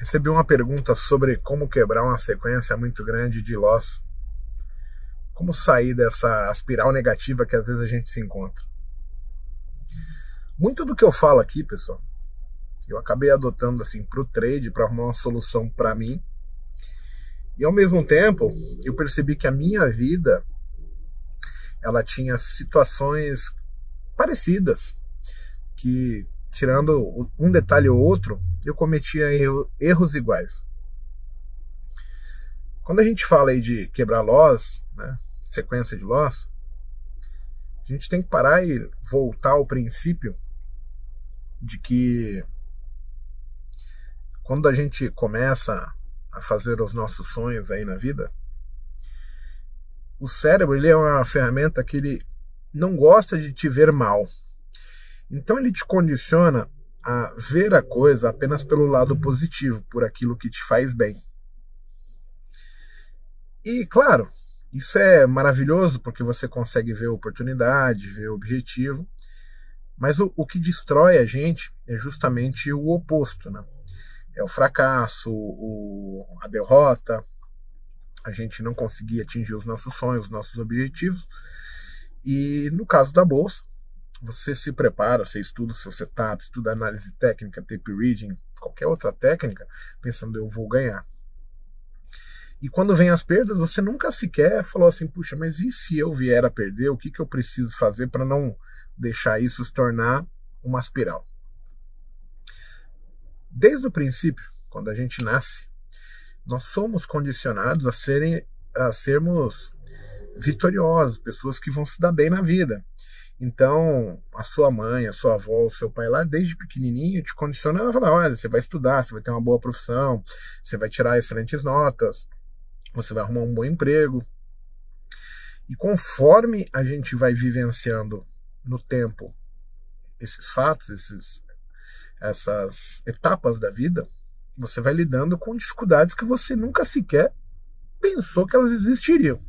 Recebi uma pergunta sobre como quebrar uma sequência muito grande de loss. Como sair dessa espiral negativa que às vezes a gente se encontra. Muito do que eu falo aqui, pessoal, eu acabei adotando assim para o trade, para arrumar uma solução para mim. E ao mesmo tempo, eu percebi que a minha vida ela tinha situações parecidas que tirando um detalhe ou outro, eu cometia erros iguais. Quando a gente fala aí de quebrar loss, né, sequência de loss, a gente tem que parar e voltar ao princípio de que quando a gente começa a fazer os nossos sonhos aí na vida, o cérebro ele é uma ferramenta que ele não gosta de te ver mal. Então ele te condiciona a ver a coisa apenas pelo lado positivo, por aquilo que te faz bem. E claro, isso é maravilhoso porque você consegue ver oportunidade, ver objetivo, mas o, o que destrói a gente é justamente o oposto, né? É o fracasso, o, a derrota, a gente não conseguir atingir os nossos sonhos, os nossos objetivos. E no caso da bolsa, você se prepara, você estuda o seu setup, estuda análise técnica, tape reading, qualquer outra técnica, pensando eu vou ganhar. E quando vem as perdas, você nunca sequer falou assim, puxa, mas e se eu vier a perder, o que, que eu preciso fazer para não deixar isso se tornar uma espiral? Desde o princípio, quando a gente nasce, nós somos condicionados a serem a sermos vitoriosos, pessoas que vão se dar bem na vida. Então, a sua mãe, a sua avó, o seu pai lá, desde pequenininho, te condicionam a falar: olha, você vai estudar, você vai ter uma boa profissão, você vai tirar excelentes notas, você vai arrumar um bom emprego. E conforme a gente vai vivenciando no tempo esses fatos, esses, essas etapas da vida, você vai lidando com dificuldades que você nunca sequer pensou que elas existiriam.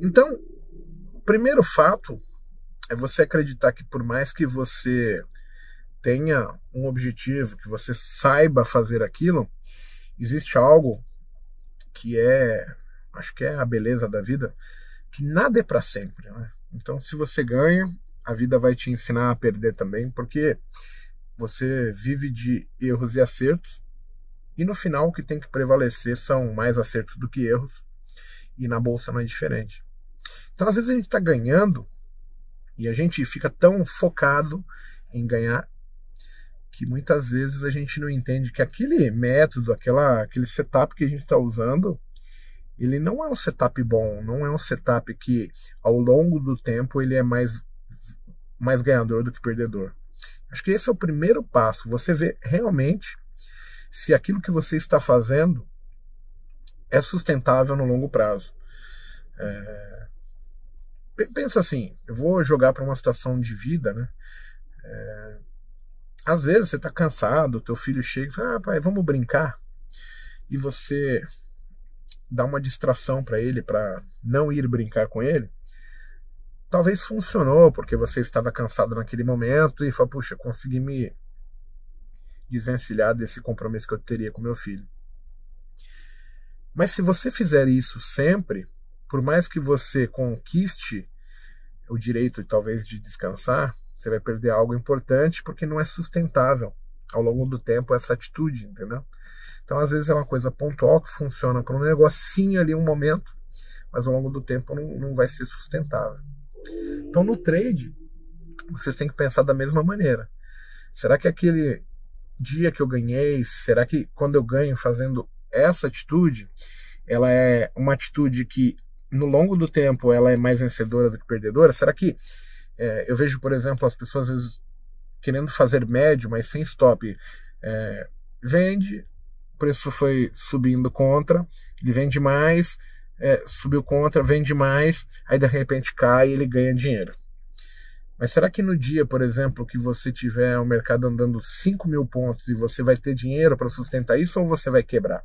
Então, primeiro fato é você acreditar que por mais que você tenha um objetivo, que você saiba fazer aquilo, existe algo que é, acho que é a beleza da vida, que nada é para sempre. Né? Então, se você ganha, a vida vai te ensinar a perder também, porque você vive de erros e acertos, e no final o que tem que prevalecer são mais acertos do que erros, e na bolsa não é diferente. Então, às vezes, a gente está ganhando e a gente fica tão focado em ganhar que muitas vezes a gente não entende que aquele método, aquela, aquele setup que a gente está usando, ele não é um setup bom, não é um setup que ao longo do tempo ele é mais, mais ganhador do que perdedor. Acho que esse é o primeiro passo, você vê realmente se aquilo que você está fazendo é sustentável no longo prazo. É, pensa assim, eu vou jogar para uma situação de vida, né? É, às vezes você está cansado, teu filho chega e fala, ah, pai, vamos brincar. E você dá uma distração para ele para não ir brincar com ele. Talvez funcionou porque você estava cansado naquele momento e falou, puxa, consegui me desvencilhar desse compromisso que eu teria com meu filho. Mas se você fizer isso sempre, por mais que você conquiste o direito talvez de descansar, você vai perder algo importante porque não é sustentável ao longo do tempo essa atitude, entendeu? Então às vezes é uma coisa pontual que funciona para um negocinho ali um momento, mas ao longo do tempo não, não vai ser sustentável. Então no trade vocês têm que pensar da mesma maneira. Será que aquele dia que eu ganhei, será que quando eu ganho fazendo essa atitude, ela é uma atitude que no longo do tempo ela é mais vencedora do que perdedora? Será que é, eu vejo, por exemplo, as pessoas às vezes querendo fazer médio, mas sem stop, é, vende, o preço foi subindo contra, ele vende mais, é, subiu contra, vende mais, aí de repente cai e ele ganha dinheiro. Mas será que no dia, por exemplo, que você tiver o mercado andando 5 mil pontos e você vai ter dinheiro para sustentar isso ou você vai quebrar?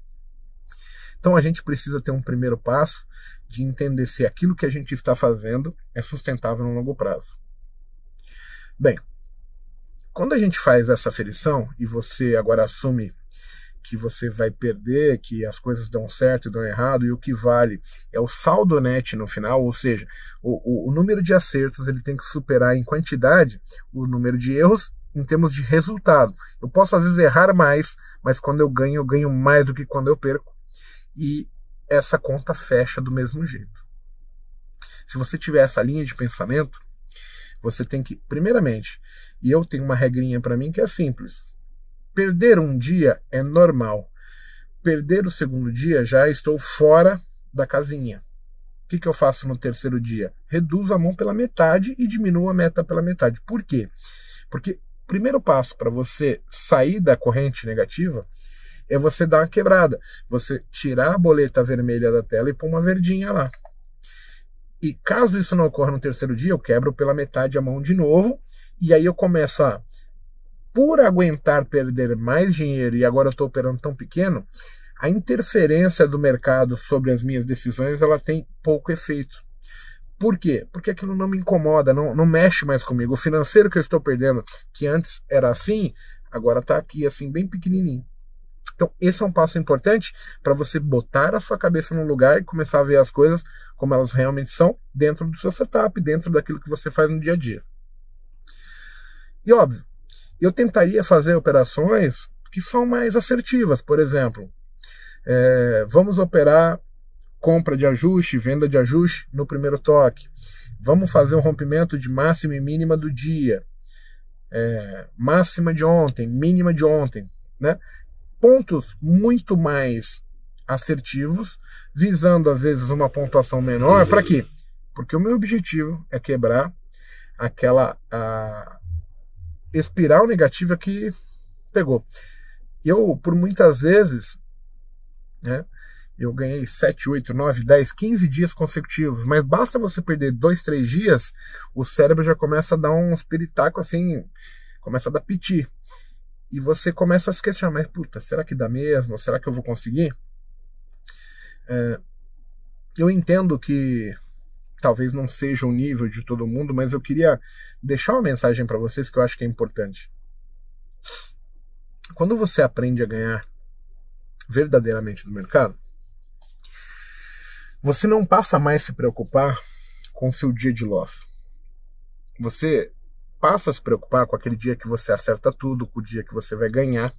Então a gente precisa ter um primeiro passo de entender se aquilo que a gente está fazendo é sustentável no longo prazo. Bem, quando a gente faz essa aferição e você agora assume que você vai perder, que as coisas dão certo e dão errado, e o que vale é o saldo net no final, ou seja, o, o, o número de acertos ele tem que superar em quantidade o número de erros em termos de resultado. Eu posso às vezes errar mais, mas quando eu ganho, eu ganho mais do que quando eu perco. E essa conta fecha do mesmo jeito. Se você tiver essa linha de pensamento, você tem que, primeiramente, e eu tenho uma regrinha para mim que é simples. Perder um dia é normal. Perder o segundo dia já estou fora da casinha. O que, que eu faço no terceiro dia? Reduzo a mão pela metade e diminuo a meta pela metade. Por quê? Porque o primeiro passo para você sair da corrente negativa é você dar uma quebrada. Você tirar a boleta vermelha da tela e pôr uma verdinha lá. E caso isso não ocorra no terceiro dia, eu quebro pela metade a mão de novo. E aí eu começo a por aguentar perder mais dinheiro e agora eu estou operando tão pequeno, a interferência do mercado sobre as minhas decisões ela tem pouco efeito. Por quê? Porque aquilo não me incomoda, não, não mexe mais comigo. O financeiro que eu estou perdendo, que antes era assim, agora está aqui assim, bem pequenininho. Então, esse é um passo importante para você botar a sua cabeça no lugar e começar a ver as coisas como elas realmente são dentro do seu setup, dentro daquilo que você faz no dia a dia. E óbvio, eu tentaria fazer operações que são mais assertivas. Por exemplo, é, vamos operar compra de ajuste, venda de ajuste no primeiro toque. Vamos fazer um rompimento de máxima e mínima do dia. É, máxima de ontem, mínima de ontem. Né? Pontos muito mais assertivos, visando às vezes uma pontuação menor. Para quê? Porque o meu objetivo é quebrar aquela. A, espiral negativa que pegou. Eu, por muitas vezes, né, eu ganhei 7, 8, 9, 10, 15 dias consecutivos, mas basta você perder 2, 3 dias, o cérebro já começa a dar um espiritaco assim, começa a dar piti. E você começa a se questionar, mas puta, será que dá mesmo? Será que eu vou conseguir? É, eu entendo que talvez não seja o nível de todo mundo, mas eu queria deixar uma mensagem para vocês que eu acho que é importante. Quando você aprende a ganhar verdadeiramente do mercado, você não passa mais a se preocupar com o seu dia de loss. Você passa a se preocupar com aquele dia que você acerta tudo, com o dia que você vai ganhar.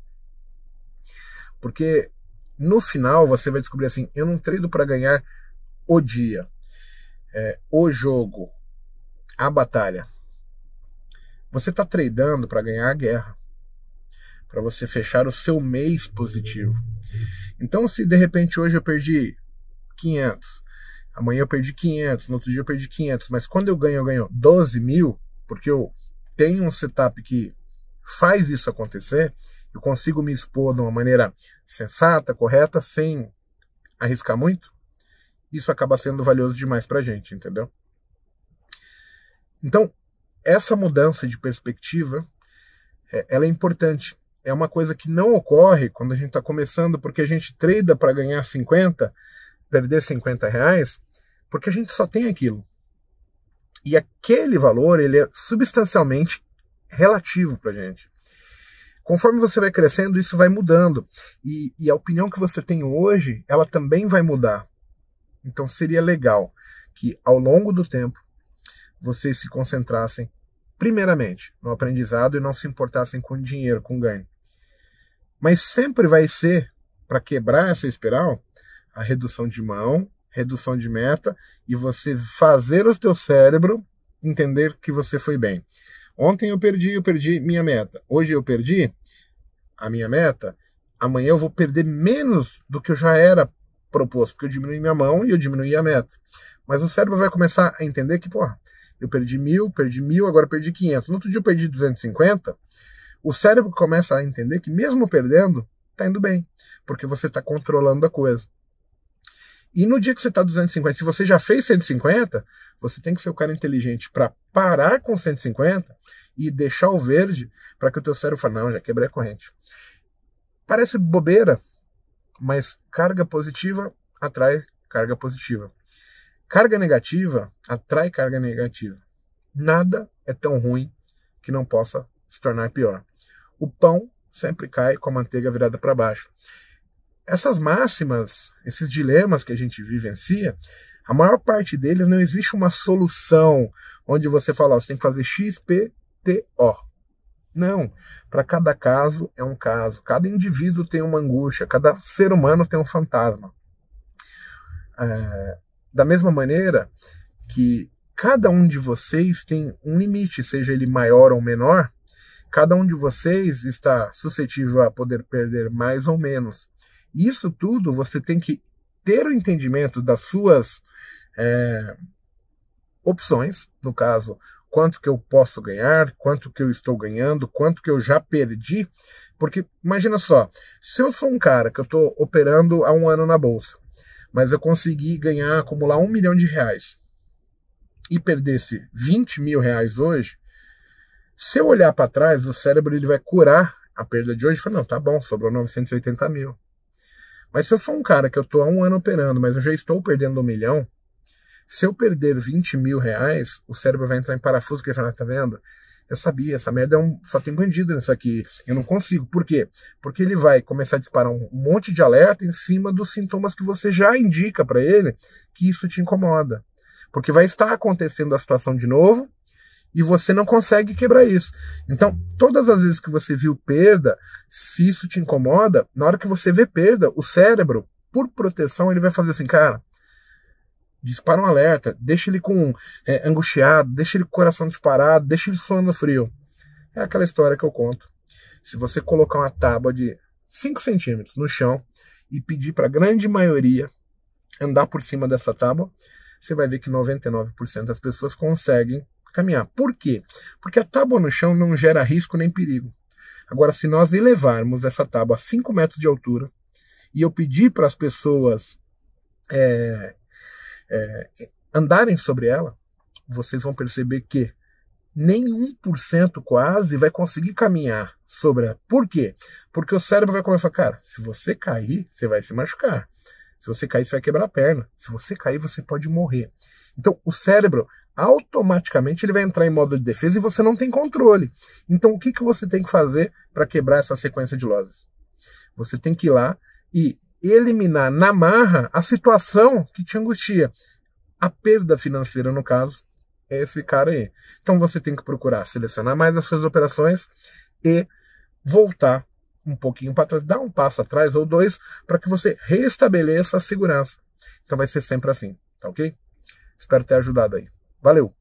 Porque no final você vai descobrir assim: eu não treino para ganhar o dia, é, o jogo, a batalha. Você está tradando para ganhar a guerra, para você fechar o seu mês positivo. Então, se de repente hoje eu perdi 500, amanhã eu perdi 500, no outro dia eu perdi 500, mas quando eu ganho, eu ganho 12 mil, porque eu tenho um setup que faz isso acontecer, eu consigo me expor de uma maneira sensata, correta, sem arriscar muito isso acaba sendo valioso demais para a gente, entendeu? Então, essa mudança de perspectiva, é, ela é importante. É uma coisa que não ocorre quando a gente está começando, porque a gente trada para ganhar 50, perder 50 reais, porque a gente só tem aquilo. E aquele valor, ele é substancialmente relativo para gente. Conforme você vai crescendo, isso vai mudando. E, e, a opinião que você tem hoje, ela também vai mudar. Então seria legal que ao longo do tempo vocês se concentrassem primeiramente no aprendizado e não se importassem com dinheiro, com ganho. Mas sempre vai ser para quebrar essa espiral a redução de mão, redução de meta e você fazer o teu cérebro entender que você foi bem. Ontem eu perdi, eu perdi minha meta. Hoje eu perdi a minha meta. Amanhã eu vou perder menos do que eu já era proposto, porque eu diminui minha mão e eu diminui a meta. Mas o cérebro vai começar a entender que, porra, eu perdi mil, perdi mil, agora perdi 500. No outro dia eu perdi 250. O cérebro começa a entender que, mesmo perdendo, tá indo bem, porque você está controlando a coisa. E no dia que você está 250, se você já fez 150, você tem que ser o cara inteligente para parar com 150 e deixar o verde para que o teu cérebro fale, não, já quebrei a corrente. Parece bobeira, mas carga positiva atrai carga positiva. Carga negativa atrai carga negativa. Nada é tão ruim que não possa se tornar pior. O pão sempre cai com a manteiga virada para baixo. Essas máximas, esses dilemas que a gente vivencia, a maior parte deles não existe uma solução onde você fala, ó, você tem que fazer X, P, T, O. Não. Para cada caso é um caso. Cada indivíduo tem uma angústia. Cada ser humano tem um fantasma. É, da mesma maneira que cada um de vocês tem um limite, seja ele maior ou menor, cada um de vocês está suscetível a poder perder mais ou menos. Isso tudo você tem que ter o entendimento das suas é, opções, no caso, quanto que eu posso ganhar, quanto que eu estou ganhando, quanto que eu já perdi, porque imagina só, se eu sou um cara que eu estou operando há um ano na bolsa, mas eu consegui ganhar, acumular um milhão de reais e perdesse 20 mil reais hoje, se eu olhar para trás, o cérebro ele vai curar a perda de hoje e falar, não, tá bom, sobrou 980 mil. Mas se eu sou um cara que eu estou há um ano operando, mas eu já estou perdendo um milhão, se eu perder 20 mil reais, o cérebro vai entrar em parafuso que ele fala, tá vendo? Eu sabia, essa merda é um, só tem bandido nisso aqui. Eu não consigo. Por quê? Porque ele vai começar a disparar um monte de alerta em cima dos sintomas que você já indica para ele que isso te incomoda. Porque vai estar acontecendo a situação de novo e você não consegue quebrar isso. Então, todas as vezes que você viu perda, se isso te incomoda, na hora que você vê perda, o cérebro, por proteção, ele vai fazer assim, cara, dispara um alerta, deixa ele com é, angustiado, deixa ele com o coração disparado, deixa ele suando frio. É aquela história que eu conto. Se você colocar uma tábua de 5 centímetros no chão e pedir para a grande maioria andar por cima dessa tábua, você vai ver que 99% das pessoas conseguem caminhar. Por quê? Porque a tábua no chão não gera risco nem perigo. Agora, se nós elevarmos essa tábua a 5 metros de altura e eu pedir para as pessoas é, é, andarem sobre ela, vocês vão perceber que nem 1% quase vai conseguir caminhar sobre ela. Por quê? Porque o cérebro vai começar cara, se você cair, você vai se machucar. Se você cair, você vai quebrar a perna. Se você cair, você pode morrer. Então, o cérebro automaticamente ele vai entrar em modo de defesa e você não tem controle. Então, o que, que você tem que fazer para quebrar essa sequência de loses? Você tem que ir lá e eliminar na marra a situação que te angustia. A perda financeira, no caso, é esse cara aí. Então você tem que procurar selecionar mais as suas operações e voltar um pouquinho para trás, dar um passo atrás ou dois, para que você restabeleça a segurança. Então vai ser sempre assim, tá ok? Espero ter ajudado aí. Valeu!